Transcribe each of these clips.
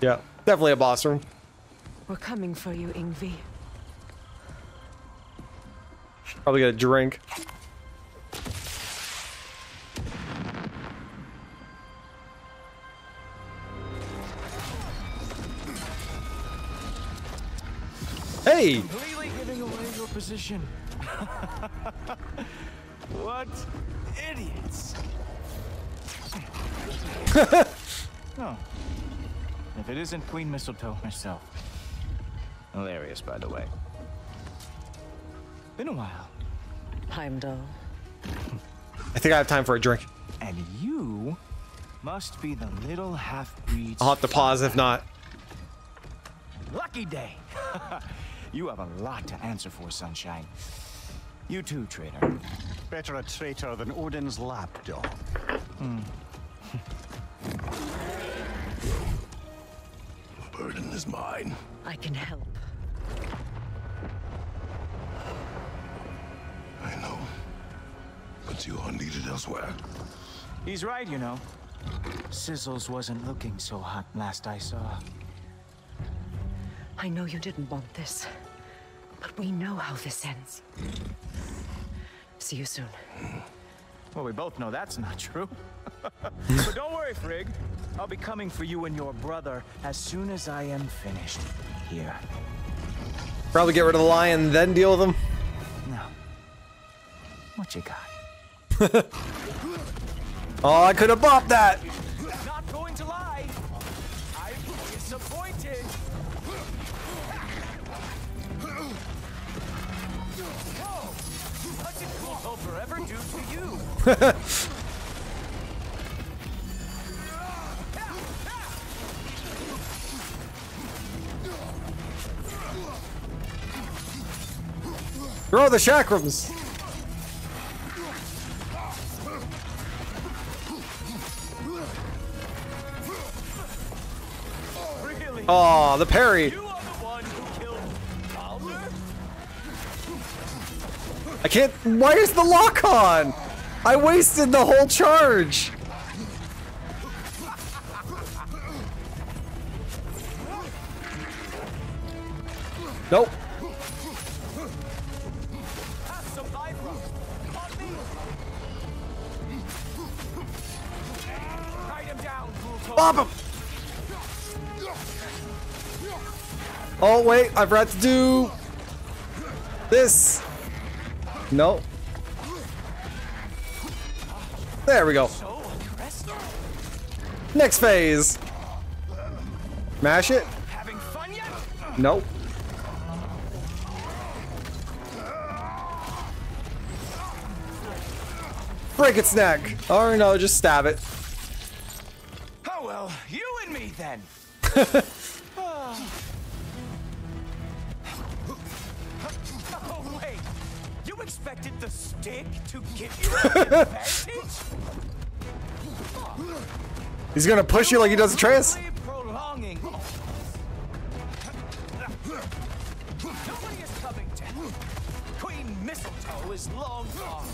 Yeah, definitely a boss room. We're coming for you, Ingvi. Probably get a drink. Hey! Completely giving away your position. what idiots. oh. If it isn't Queen Mistletoe herself. Hilarious, by the way. Been a while. Heimdall. I think I have time for a drink. And you must be the little half-breed. I'll have to pause if not. Lucky day. you have a lot to answer for, Sunshine. You too, traitor. Better a traitor than Odin's lapdog. The hmm. burden is mine. I can help. I know. But you are needed elsewhere. He's right, you know. Sizzles wasn't looking so hot last I saw. I know you didn't want this, but we know how this ends. See you soon. Well, we both know that's not true. but don't worry, Frigg. I'll be coming for you and your brother as soon as I am finished here. Probably get rid of the lion, then deal with him. No. what you got? Oh, I could have bopped that! Not going to lie. I'm disappointed. Whoa! What did Gulltoppr ever do to you? Throw the chakrams! Oh, the parry! You are the one who killed Baldur? I can't. Why is the lock on? I wasted the whole charge. Nope. Bop him. Oh wait, I forgot to do this. No. There we go. Next phase. Mash it. Nope. Break its neck. Or oh, no, just stab it. Then. oh wait, you expected the stick to give you an advantage? He's gonna push you like he does Atreus. Prolonging. Nobody is coming down. Queen Mistletoe is long gone.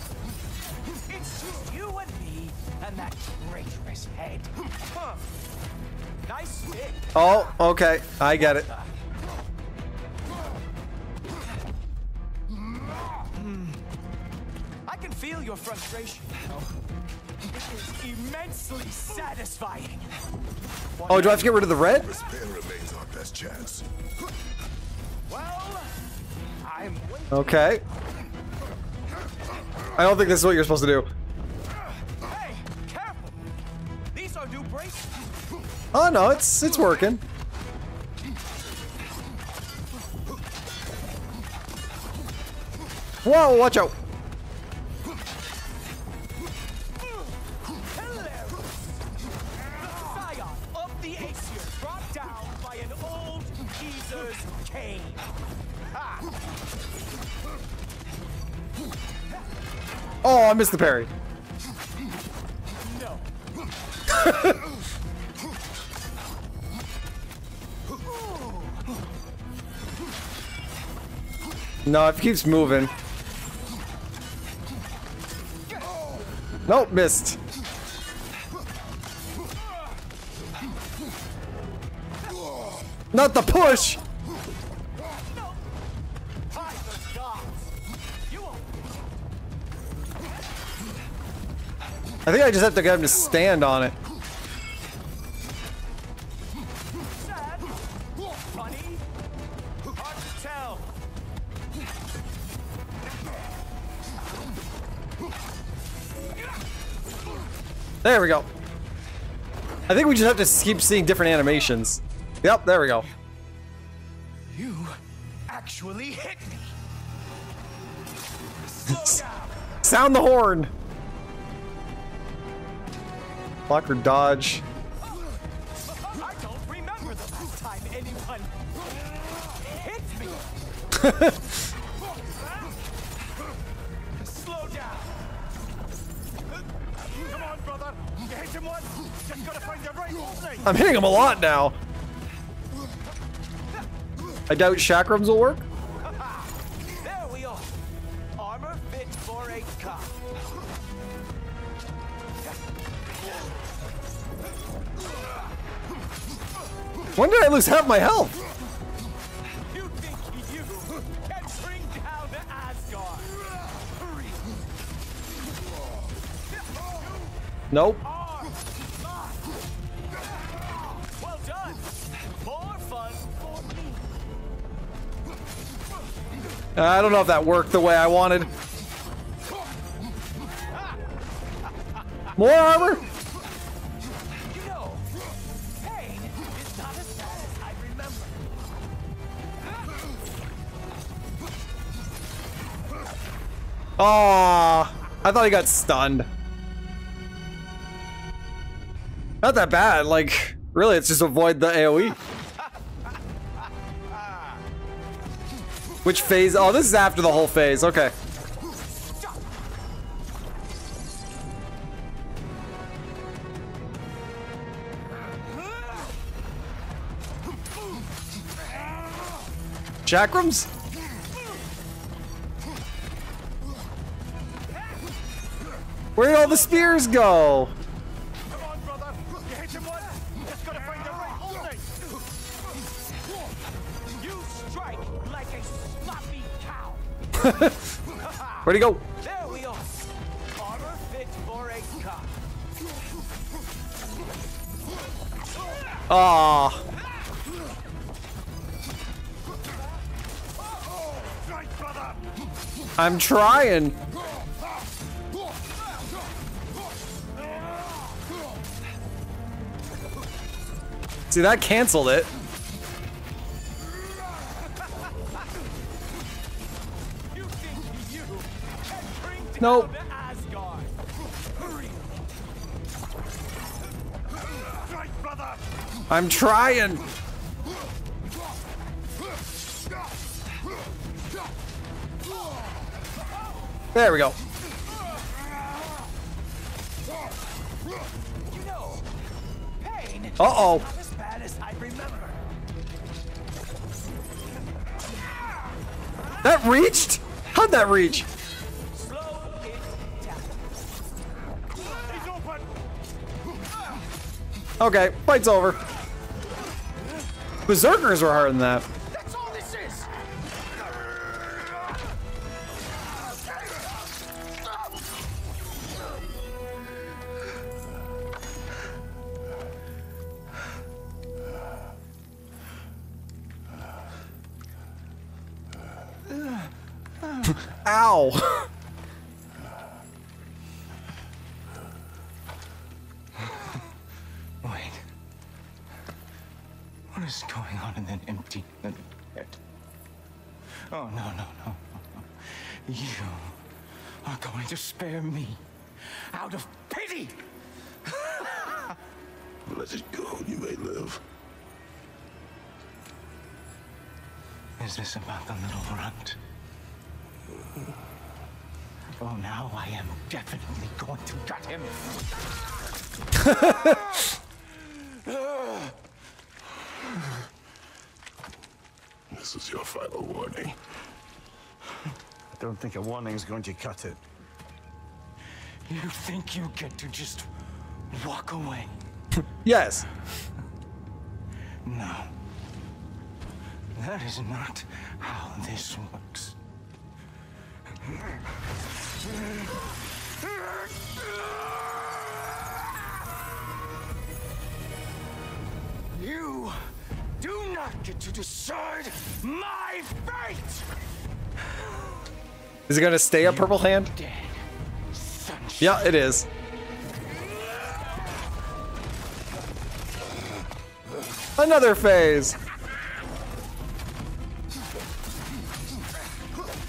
It's just you and me and that traitorous head. Huh. Nice stick. Oh, okay. I get it. Hmm. I can feel your frustration. It is immensely satisfying. Oh, do I have to get rid of the red? Despair remains our best chance. Well, I'm waiting. Okay. I don't think this is what you're supposed to do. Oh no, it's it's working. Whoa, watch out. Hilarious! The scion of the Aesir brought down by an old geezer's cane. Ha! Oh, I missed the parry. No. No, it keeps moving. Nope, missed. Not the push! I think I just have to get him to stand on it. There we go. I think we just have to keep seeing different animations. Yep, there we go. You actually hit me. Sound the horn! Block or dodge. I don't remember the last time anyone hit me. him once. Just gotta find the right opening. I'm hitting him a lot now. I doubt chakrams will work. There we are. Armor fit for a cop. When did I lose half my health? You think you can bring down Asgard? Nope. Uh, I don't know if that worked the way I wanted. More armor? Aw, I thought he got stunned. Not that bad, like, really, it's just avoid the AoE. Which phase? Oh, this is after the whole phase, okay. Chakrams? Where did all the spears go? Where'd he go? There we are. Armor fit for a cop. Brother. I'm trying. See, that canceled it. Nope. Asgard? Hurry. Strike, brother. I'm trying. There we go. You know, pain Uh-oh. as bad as I remember. That reached? How'd that reach? Okay, fight's over. Berserkers were harder than that. That's all this is. Ow. in that empty? Oh, no, no, no, no, no. You are going to spare me out of pity! Let it go, you may live. Is this about the little runt? Oh, now I am definitely going to gut him. This is your final warning. I don't think a warning's going to cut it. You think you get to just walk away? Yes. No. That is not how this works. You do not get to decide my fate! Is it gonna stay a purple hand? Yeah, it is. Another phase.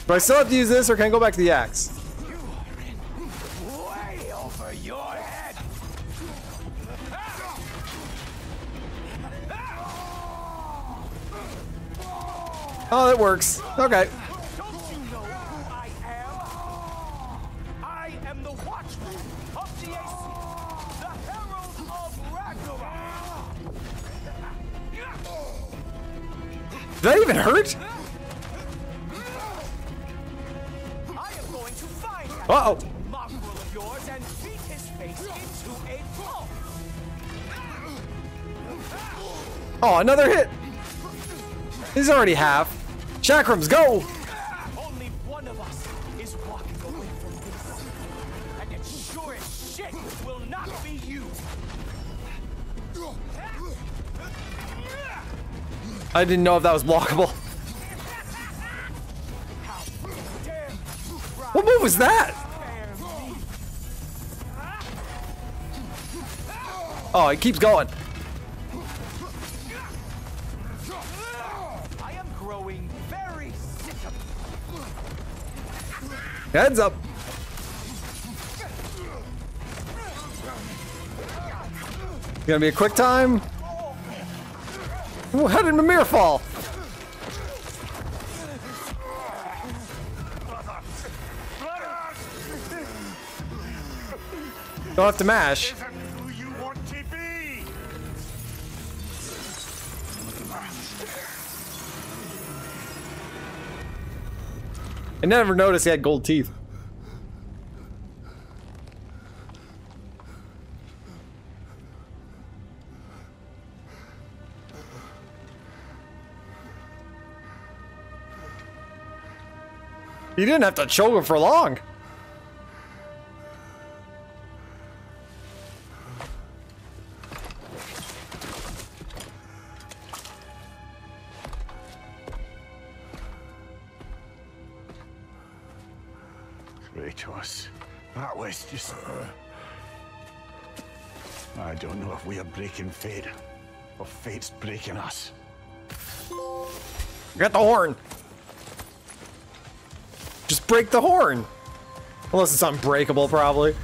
Do I still have to use this, or can I go back to the axe? Mongrel of yours and beat his face into a pulp. Oh, another hit. He's already half. Chakrams, go! Only one of us is walking away from this. And it sure as shit will not be you. I didn't know if that was blockable. How dare you try What move was that? to spare me? Oh, it keeps going. Heads up. Gonna be a quick time. Ooh, how did Mimir fall? Don't have to mash. I never noticed he had gold teeth. You didn't have to choke him for long. Kratos, that was just... I don't know if we are breaking fate, or fate's breaking us. Get the horn. Just break the horn. Unless it's unbreakable, probably.